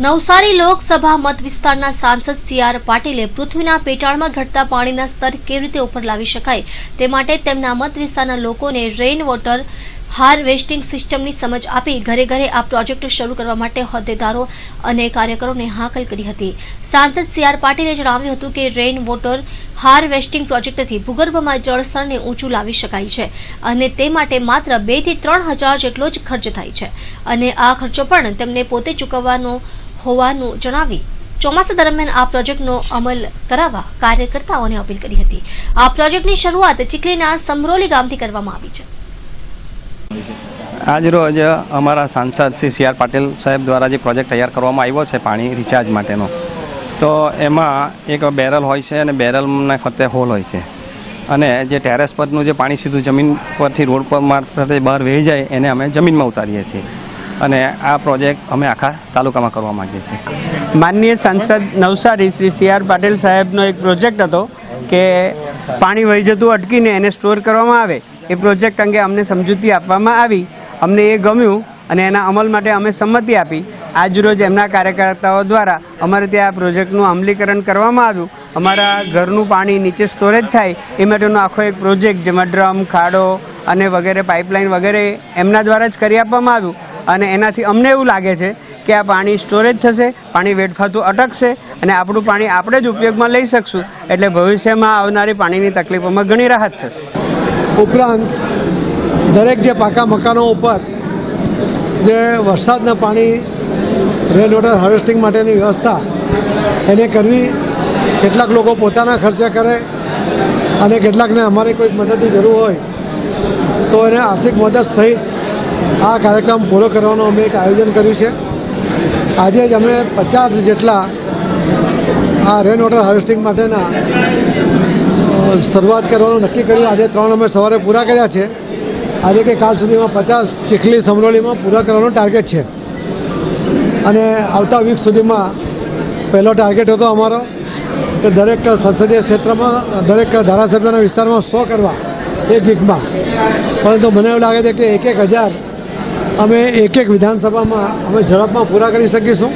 નવસારી લોકસભા મત વિસ્તારના સાંસદ સી આર પાટીલે પૃથ્વીના પેટાળમાં ઘટતા પાણીના સ્તર કેવી રીતે ઉપર લાવી શકાય તે માટે તેમના મત વિસ્તારના લોકોને રેઇન વોટર હાર્વેસ્ટિંગ સિસ્ટમની સમજ આપી ઘરે ઘરે આ પ્રોજેક્ટ શરૂ કરવા માટે હોદ્દેદારો અને કાર્યકરોને હાકલ કરી હતી. સાંસદ સી આર પાટીલે જણાવ્યું હતું કે રેઇન વોટર હાર્વેસ્ટિંગ પ્રોજેક્ટથી ભૂગર્ભમાં જળસ્તરને ઊંચું લાવી શકાય છે અને તે માટે માત્ર બેથી ત્રણ હજાર જેટલો જ ખર્ચ થાય છે અને આ ખર્ચો પણ તેમને પોતે ચૂકવવાનો હોવાનું જણાવી ચોમાસા દરમિયાન આ પ્રોજેક્ટનો અમલ કરાવવા કાર્યકર્તાઓને અપીલ કરી હતી. આ પ્રોજેક્ટની શરૂઆત ચીખલીના સમરોલી ગામથી કરવામાં આવી છે. આજરોજ અમારા સાંસદ શ્રી સી આર પાટીલ સાહેબ દ્વારા જે પ્રોજેક્ટ તૈયાર કરવામાં આવ્યો છે પાણી રિચાર્જ માટેનો, તો એમાં એક બેરલ હોય છે અને બેરલના ફરતે હોલ હોય છે. અને જે ટેરેસ પરનું જે પાણી સીધું જમીન પરથી રોડ પર મારફતે બહાર વહી જાય, એને અમે જમીનમાં ઉતારીએ છીએ. અને આ પ્રોજેક્ટ અમે આખા તાલુકામાં કરવા માંગીએ છીએ. માનનીય સાંસદ નવસારી શ્રી સી આર પાટીલ સાહેબનો એક પ્રોજેક્ટ હતો કે પાણી વહી જતું અટકીને એને સ્ટોર કરવામાં આવે. એ પ્રોજેક્ટ અંગે અમને સમજૂતી આપવામાં આવી. અમને એ ગમ્યું અને એના અમલ માટે અમે સંમતિ આપી. આજરોજ એમના કાર્યકર્તાઓ દ્વારા અમારે ત્યાં આ પ્રોજેક્ટનું અમલીકરણ કરવામાં આવ્યું. અમારા ઘરનું પાણી નીચે સ્ટોરેજ થાય એ માટેનો આખો એક પ્રોજેક્ટ જેમાં ડ્રમ, ખાડો અને વગેરે પાઇપલાઇન વગેરે એમના દ્વારા જ કરી આપવામાં આવ્યું. અને એનાથી અમને એવું લાગે છે કે આ પાણી સ્ટોરેજ થશે, પાણી વેડફાતું અટકશે અને આપણું પાણી આપણે જ ઉપયોગમાં લઈ શકશું. એટલે ભવિષ્યમાં આવનારી પાણીની તકલીફોમાં ઘણી રાહત થશે. ઉપરાંત, દરેક જે પાકા મકાનો ઉપર જે વરસાદના પાણી રેન વોટર હાર્વેસ્ટિંગ માટેની વ્યવસ્થા, એને કરવી કેટલાક લોકો પોતાના ખર્ચે કરે અને કેટલાકને અમારે કોઈ મદદની જરૂર હોય, તો એને આર્થિક મદદ સહિત આ કાર્યક્રમ પૂરો કરવાનું અમે એક આયોજન કર્યું છે. આજે જ અમે પચાસ જેટલા આ રેન વોટર હાર્વેસ્ટિંગ માટેના શરૂઆત કરવાનું નક્કી કર્યું. આજે ત્રણ અમે સવારે પૂરા કર્યા છે. આજે કે કાલ સુધીમાં પચાસ ચીખલી સમરોલીમાં પૂરા કરવાનો ટાર્ગેટ છે. અને આવતા વીક સુધીમાં પહેલો ટાર્ગેટ હતો અમારો. કે દરેક સંસદીય ક્ષેત્રમાં, દરેક ધારાસભ્યના વિસ્તારમાં સો કરવા એક વીકમાં પરંતુ મને એવું લાગે છે કે એક એક હજાર અમે એક એક વિધાનસભામાં અમે ઝડપમાં પૂરા કરી શકીશું.